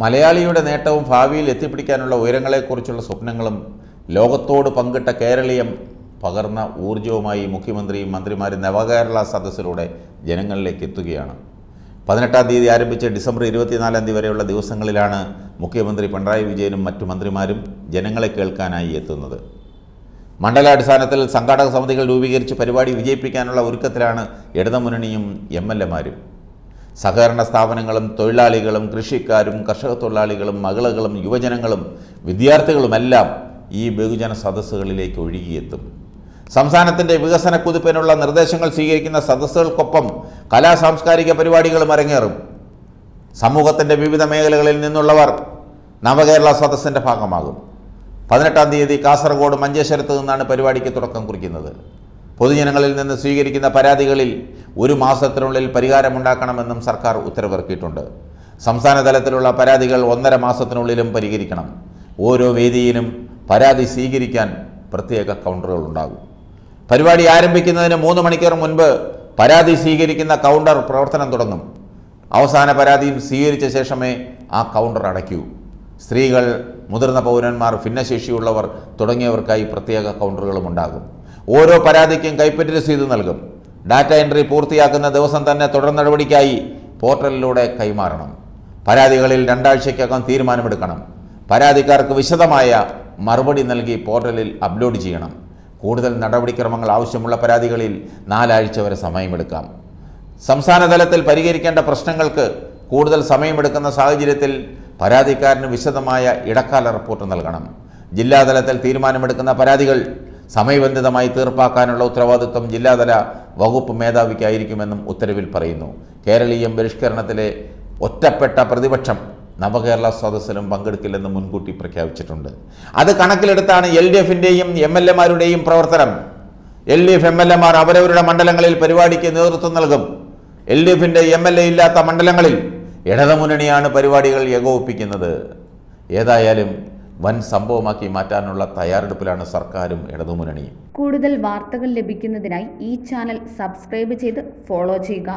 മലയാളിയുടെ നേട്ടവും ഭാവിയിൽ എത്തിപ്പിടിക്കാനുള്ള ഉയരങ്ങളെക്കുറിച്ചുള്ള സ്വപ്നങ്ങളും ലോകത്തോട് പങ്കിട്ട കേരളീയം പകർന്ന ഊർജവുമായി മുഖ്യമന്ത്രിയും മന്ത്രിമാരും നവകേരള സദസ്സിലൂടെ ജനങ്ങളിലേക്ക് എത്തുകയാണ്. പതിനെട്ടാം തീയതി ആരംഭിച്ച ഡിസംബർ ഇരുപത്തിനാലാം തീയതി വരെയുള്ള ദിവസങ്ങളിലാണ് മുഖ്യമന്ത്രി പിണറായി വിജയനും മറ്റു മന്ത്രിമാരും ജനങ്ങളെ കേൾക്കാനായി എത്തുന്നത്. മണ്ഡലാടിസ്ഥാനത്തിൽ സംഘാടക സമിതികൾ രൂപീകരിച്ച് പരിപാടി വിജയിപ്പിക്കാനുള്ള ഒരുക്കത്തിലാണ് ഇടതുമുന്നണിയും എം എൽ എമാരും. സഹകരണ സ്ഥാപനങ്ങളും തൊഴിലാളികളും കൃഷിക്കാരും കർഷക തൊഴിലാളികളും മകളകളും യുവജനങ്ങളും വിദ്യാർത്ഥികളുമെല്ലാം ഈ ബഹുജന സദസ്സുകളിലേക്ക് ഒഴുകിയെത്തും. സംസ്ഥാനത്തിന്റെ വികസന കുതിപ്പിനുള്ള നിർദ്ദേശങ്ങൾ സ്വീകരിക്കുന്ന സദസ്സുകൾക്കൊപ്പം കലാ സാംസ്കാരിക പരിപാടികളും അരങ്ങേറും. സമൂഹത്തിന്റെ വിവിധ മേഖലകളിൽ നിന്നുള്ളവർ നവകേരള സദസ്സിന്റെ ഭാഗമാകും. പതിനെട്ടാം തീയതി കാസർഗോഡ് മഞ്ചേശ്വരത്ത് നിന്നാണ് പരിപാടിക്ക് തുടക്കം കുറിക്കുന്നത്. പൊതുജനങ്ങളിൽ നിന്ന് സ്വീകരിക്കുന്ന പരാതികളിൽ ഒരു മാസത്തിനുള്ളിൽ പരിഹാരമുണ്ടാക്കണമെന്നും സർക്കാർ ഉത്തരവിറക്കിയിട്ടുണ്ട്. സംസ്ഥാന തലത്തിലുള്ള പരാതികൾ ഒന്നര മാസത്തിനുള്ളിലും പരിഹരിക്കണം. ഓരോ വേദിയിലും പരാതി സ്വീകരിക്കാൻ പ്രത്യേക കൗണ്ടറുകൾ ഉണ്ടാകും പരിപാടി ആരംഭിക്കുന്നതിന് മൂന്ന് മണിക്കൂർ മുൻപ് പരാതി സ്വീകരിക്കുന്ന കൗണ്ടർ പ്രവർത്തനം തുടങ്ങും. അവസാന പരാതിയും സ്വീകരിച്ച ശേഷമേ ആ കൗണ്ടർ അടയ്ക്കൂ. സ്ത്രീകൾ മുതിർന്ന പൗരന്മാർ ഭിന്നശേഷിയുള്ളവർ തുടങ്ങിയവർക്കായി പ്രത്യേക കൗണ്ടറുകളും ഉണ്ടാകും ഓരോ പരാതിക്കും കൈപ്പറ്റ രസീത് നൽകും. ഡാറ്റ എൻട്രി പൂർത്തിയാക്കുന്ന ദിവസം തന്നെ തുടർ നടപടിക്കായി പോർട്ടലിലൂടെ കൈമാറണം. പരാതികളിൽ രണ്ടാഴ്ചയ്ക്കകം തീരുമാനമെടുക്കണം. പരാതിക്കാർക്ക് വിശദമായ മറുപടി നൽകി പോർട്ടലിൽ അപ്ലോഡ് ചെയ്യണം. കൂടുതൽ നടപടിക്രമങ്ങൾ ആവശ്യമുള്ള പരാതികളിൽ നാലാഴ്ച വരെ സമയമെടുക്കാം. സംസ്ഥാന തലത്തിൽ പരിഹരിക്കേണ്ട പ്രശ്നങ്ങൾക്ക് കൂടുതൽ സമയമെടുക്കുന്ന സാഹചര്യത്തിൽ പരാതിക്കാരന് വിശദമായ ഇടക്കാല റിപ്പോർട്ട് നൽകണം. ജില്ലാതലത്തിൽ തീരുമാനമെടുക്കുന്ന പരാതികൾ സമയബന്ധിതമായി തീർപ്പാക്കാനുള്ള ഉത്തരവാദിത്വം ജില്ലാതല വകുപ്പ് മേധാവിക്കായിരിക്കുമെന്നും ഉത്തരവിൽ പറയുന്നു. കേരളീയം പരിഷ്കരണത്തിലെ ഒറ്റപ്പെട്ട പ്രതിപക്ഷം നവകേരള സദസ്സിലും പങ്കെടുക്കില്ലെന്ന് മുൻകൂട്ടി പ്രഖ്യാപിച്ചിട്ടുണ്ട്. അത് കണക്കിലെടുത്താണ് എൽ ഡി എഫിന്റെയും എം എൽ എമാരുടെയും പ്രവർത്തനം. L D F M L എമാർ അവരവരുടെ മണ്ഡലങ്ങളിൽ പരിപാടിക്ക് നേതൃത്വം നൽകും. എൽ ഡി എഫിന്റെ എം എൽ എ ഇല്ലാത്ത മണ്ഡലങ്ങളിൽ ഇടതുമുന്നണിയാണ് പരിപാടികൾ ഏകോപിപ്പിക്കുന്നത്. ഏതായാലും വൻ സംഭവമാക്കി മാറ്റാനുള്ള തയ്യാറെടുപ്പിലാണ് സർക്കാരും ഇടതുമുന്നണിയും. കൂടുതൽ വാർത്തകൾ ലഭിക്കുന്നതിനായി ഈ ചാനൽ സബ്സ്ക്രൈബ് ചെയ്ത് ഫോളോ ചെയ്യുക.